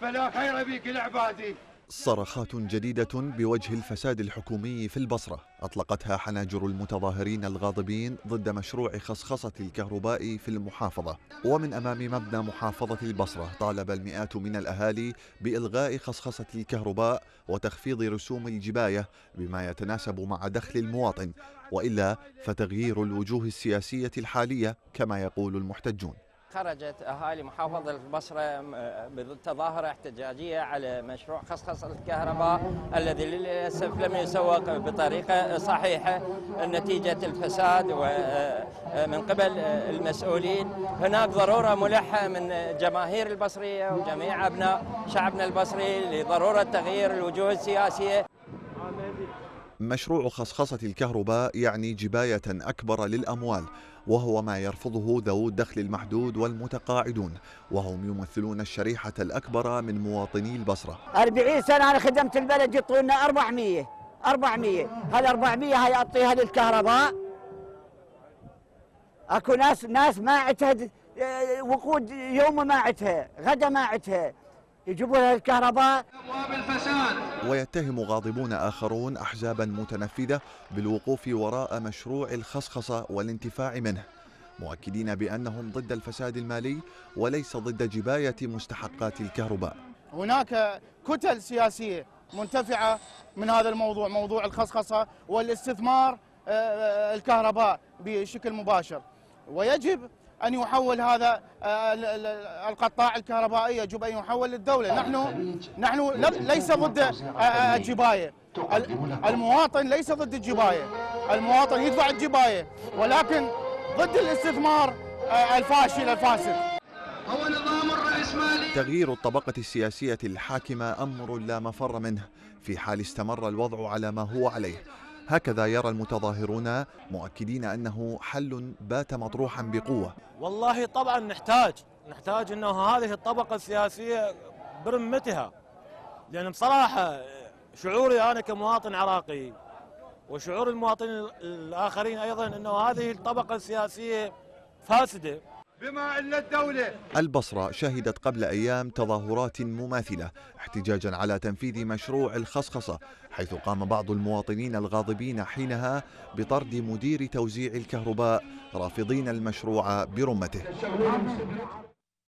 فلا خير بك العبادي صرخات جديدة بوجه الفساد الحكومي في البصرة. أطلقتها حناجر المتظاهرين الغاضبين ضد مشروع خصخصة الكهرباء في المحافظة. ومن أمام مبنى محافظة البصرة طالب المئات من الأهالي بإلغاء خصخصة الكهرباء وتخفيض رسوم الجباية بما يتناسب مع دخل المواطن وإلا فتغيير الوجوه السياسية الحالية كما يقول المحتجون. خرجت أهالي محافظة البصرة بتظاهرة احتجاجية على مشروع خصخصة الكهرباء الذي للأسف لم يسوق بطريقة صحيحة. نتيجة الفساد ومن قبل المسؤولين. هناك ضرورة ملحة من جماهير البصرية وجميع أبناء شعبنا البصري لضرورة تغيير الوجوه السياسية. مشروع خصخصة الكهرباء يعني جباية أكبر للأموال وهو ما يرفضه ذوو الدخل المحدود والمتقاعدون وهم يمثلون الشريحة الأكبر من مواطني البصرة. 40 سنة أنا خدمت البلد يعطونا 400 400 هال 400 هاي أعطيها للكهرباء؟ أكو ناس ناس ما عتها وقود يوم ما عتها غدا ما عتها. يجيبوا لها الكهرباء. أبواب الفساد. ويتهم غاضبون آخرون أحزابا متنفذة بالوقوف وراء مشروع الخصخصة والانتفاع منه مؤكدين بأنهم ضد الفساد المالي وليس ضد جباية مستحقات الكهرباء. هناك كتل سياسية منتفعة من هذا الموضوع موضوع الخصخصة والاستثمار الكهرباء بشكل مباشر. ويجب أن يحول هذا القطاع الكهربائي يجب أن يحول للدولة. نحن نحن ليس ضد الجباية. المواطن ليس ضد الجباية. المواطن يدفع الجباية. ولكن ضد الاستثمار الفاشل الفاسد. هو نظام الرأسمالي. تغيير الطبقة السياسية الحاكمة أمر لا مفر منه. في حال استمر الوضع على ما هو عليه هكذا يرى المتظاهرون مؤكدين أنه حل بات مطروحا بقوة. والله طبعا نحتاج نحتاج أنه هذه الطبقة السياسية برمتها. لأن بصراحة شعوري أنا كمواطن عراقي وشعور المواطنين الآخرين أيضا أنه هذه الطبقة السياسية فاسدة. بما إن الدولة البصرة شهدت قبل أيام تظاهرات مماثلة احتجاجا على تنفيذ مشروع الخصخصة حيث قام بعض المواطنين الغاضبين حينها بطرد مدير توزيع الكهرباء رافضين المشروع برمته.